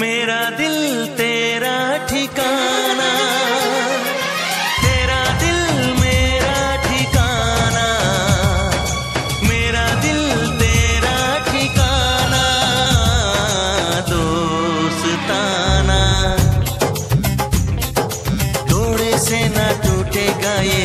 मेरा दिल तेरा ठिकाना, तेरा दिल मेरा ठिकाना, मेरा दिल तेरा ठिकाना, दोस्ताना। थोड़े से ना टूटेगा ये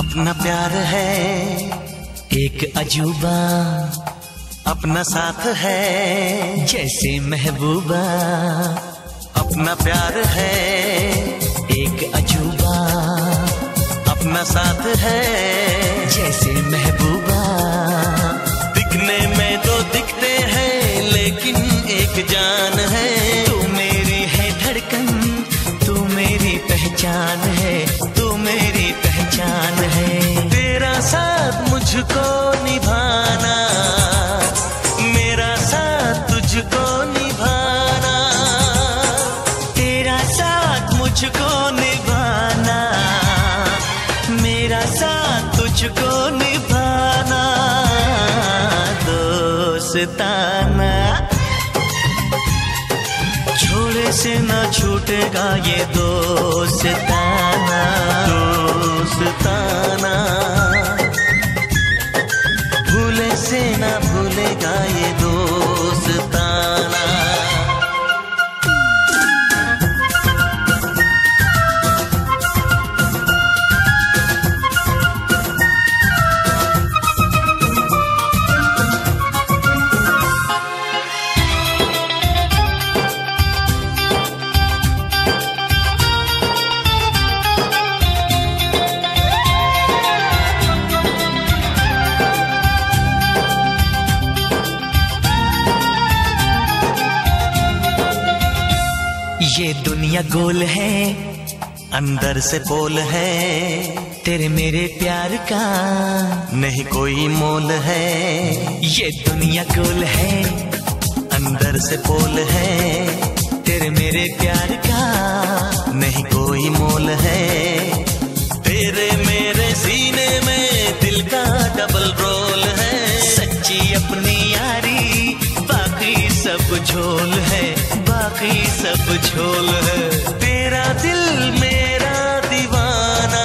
अपना प्यार है, एक अजूबा अपना साथ है, जैसे महबूबा अपना प्यार है, एक अजूबा अपना साथ है, जैसे महबूबा। दिखने में तो दिखते हैं, लेकिन एक जान है, तू मेरी है धड़कन, तू मेरी पहचान दोस्ताना छोड़े से न छूटेगा ये दोस्ताना दोस्ताना भूले से न भूलेगा ये दोस्ताना ये दुनिया गोल है, अंदर से पोल है, तेरे मेरे प्यार का नहीं कोई मोल है। ये दुनिया गोल है, अंदर से पोल है, तेरे मेरे प्यार का नहीं कोई मोल है। तेरे मेरे सीने में दिल का डबल रोल है, सच्ची अपनी यारी, बाकी सब झोल है। बाकी सब झोल है। तेरा दिल मेरा दीवाना,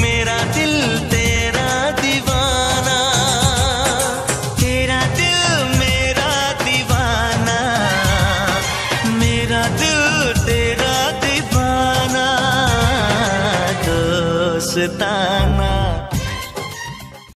मेरा दिल तेरा दीवाना। तेरा दिल मेरा दीवाना, मेरा दिल तेरा दीवाना। दोस्ताना।